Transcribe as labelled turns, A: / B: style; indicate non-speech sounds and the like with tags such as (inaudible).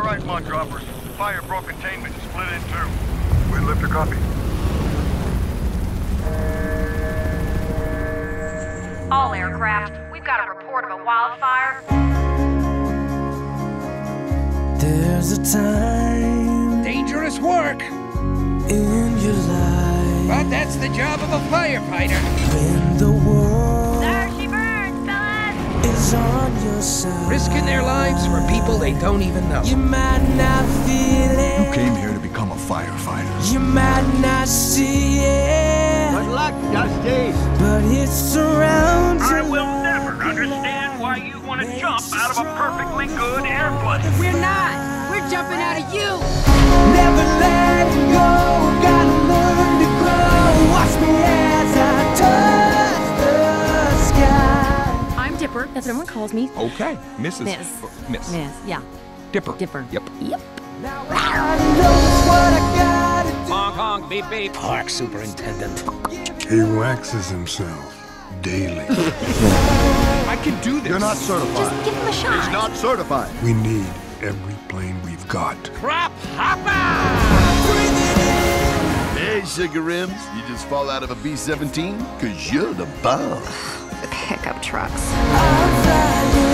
A: right, mod droppers. Fire broke containment. and Split in two. Windlifter copy.
B: All aircraft, we've got a report of a wildfire.
C: There's a time
D: Dangerous work,
C: in your life
D: but that's the job of a firefighter.
C: when the world
B: There she burns, fellas!
C: Is on your side.
D: Risking their lives for people they don't even know.
C: You might not feel it.
A: You came here to become a firefighter.
C: You might not see it.
E: Good luck, Dusty.
C: But it surrounds
F: I will never understand why you want to jump out of a perfectly good airplane.
G: We're not. We're jumping out of you. That's what everyone calls me.
H: Okay, Mrs.
G: Miss.
H: Miss.
G: Miss. Yeah.
H: Dipper.
G: Dipper.
H: Yep.
G: Yep.
C: Now I know what I gotta do.
F: Honk, honk, beep, beep.
D: Park superintendent.
I: He waxes himself daily. (laughs)
H: I can do this.
A: You're not certified.
G: Just give him a shot.
A: He's not certified.
I: we need every plane we've got.
D: Crop hopper!
E: Hey, Sugar Rims. You just fall out of a B-17? Cause you're the bomb.
B: Pickup trucks.